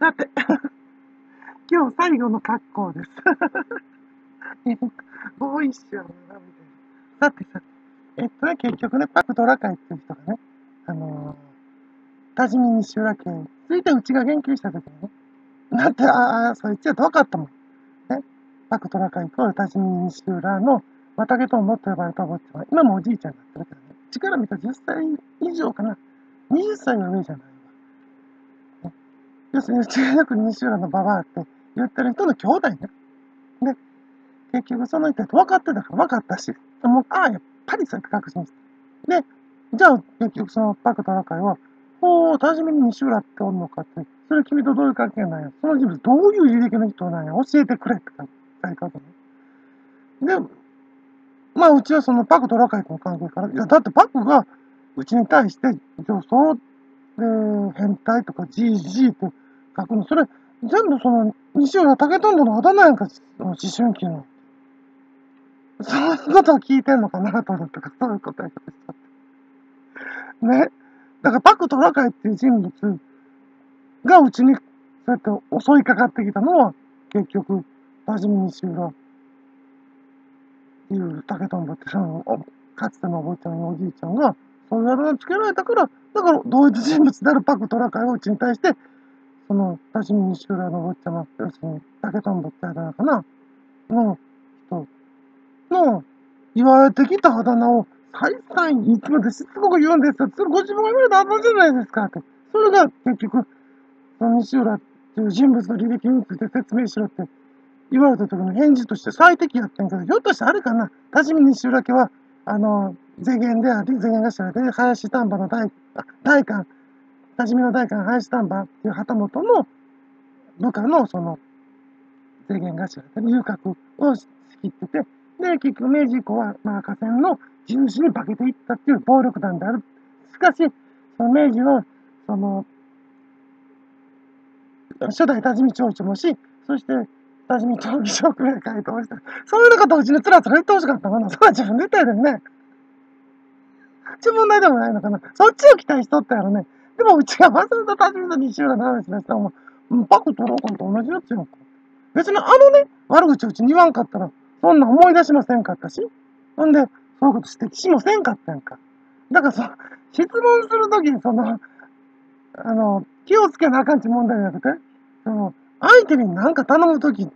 さて、今日最後の格好です。もう一周の涙さてさて、えっとね、結局ね、パクトラカイっていう人がね、あのー、多治見西浦家、ついてうちが言及した時にね、だって、ああ、そいつやと分かったもん。ね、パクトラカイコール多治見西浦の綿毛ともっと呼ばれたお坊ちゃんは、今もおじいちゃんになってるけどね、力見た10歳以上かな。20歳は上じゃない。要するに、中学西浦のババアって言ってる人の兄弟ね。で、結局その人分かってたから分かったし、もう、ああ、やっぱりそうやって確信して。で、じゃあ結局そのパクトラカイは、おお、多治見に西浦っておんのかって、それ君とどういう関係なんや？その人物どういう履歴の人なんや？教えてくれって書いてね。で、まあ、うちはそのパクとラカイとの関係から、いや、だってパクがうちに対して女装、えー、変態とか GG ってて書くの、それ全部その西浦竹とんぼのあだ名やんか、思春期の。そういうことを聞いてんのかなと思ったから、そういうことやったね。だからパクとラカイっていう人物がうちにそうやって襲いかかってきたのは、結局、多治見西浦いう竹とんぼってその、かつてのお坊ちゃんのおじいちゃんが、そういうあだ名つけられたから、だから同一人物であるパクトラカイをうちに対して、その、多治見西浦のお坊ちゃま、要するに竹とんぼってあだ名かな、の人の言われてきたあだ名を再三いつまでしつこく言うんですよ。それご自分が言われたあだ名じゃないですかって。それが結局、その西浦っていう人物の履歴について説明しろって言われた時の返事として最適やったんけど、ひょっとしてあれかな、多治見西浦家は、あの、税源であり、税源頭で、林丹波の大、大官、多治見の大官、林丹波っていう旗本の部下の、その、税源頭で、遊郭を仕切ってて、で、結局明治以降は、まあ、河川の地主に化けていったっていう暴力団である。しかし、その明治の、その、初代多治見町長もし、そして、多治見町議長組合会頭した。そういうことをうちにつらつら言ってほしかったかな。それは自分で言ったよね。ち問題でもないのかな。そっちを期待しとったやろね。でもうちがわざわざ多治見と西浦の話出したら、もう、パク取ろうかと同じやつやんか。別にあのね、悪口うちに言わんかったら、そんな思い出しませんかったし、ほんで、そういうこと指摘しませんかったやんか。だからさ、質問するときにその、あの、気をつけなあかんち問題じゃなくて、その、相手に何か頼むとき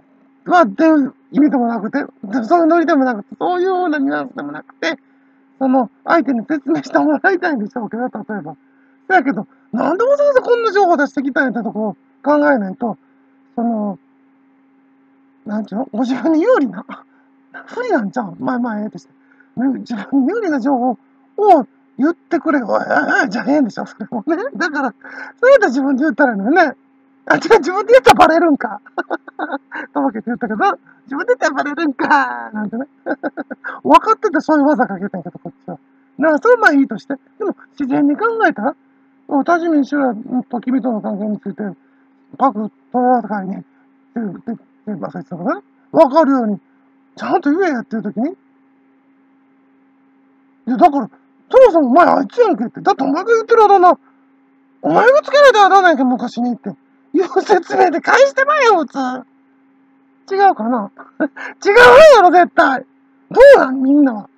はっていう意味でもなくて、そういうノリでもなくて、そういうようなニュアンスでもなくて、その、相手に説明してもらいたいんでしょうけど、例えば。だけど、なんでわざわざこんな情報出してきたんやってとこを考えないと、その、なんちゅうの？ご自分に有利な、不利なんちゃう？まあまあ、ええとして。自分に有利な情報を言ってくれよ。おい、おい、じゃあええんでしょ、それもね。だから、そうやったら自分で言ったらいいのよね。あ、違う、自分で言ったらバレるんか。とぼけて言ったけど、自分で言ったらバレるんか。なんてね。分かっててそういう技かけたんやけど、こっちは。だか、それはまあいいとして。でも、自然に考えたら、多治見修羅と君との関係について、パク取らかいに、って言って、まあ、そいつのかな分かるように、ちゃんと言えやっていう時に、いや、だから、そもそもお前あいつやんけって。だってお前が言ってるあだ名、お前がつけられたあだ名やんけ、昔にって。いう説明で返してまえよ、普通。違うかな 違うやろ、絶対。どうなんみんなは。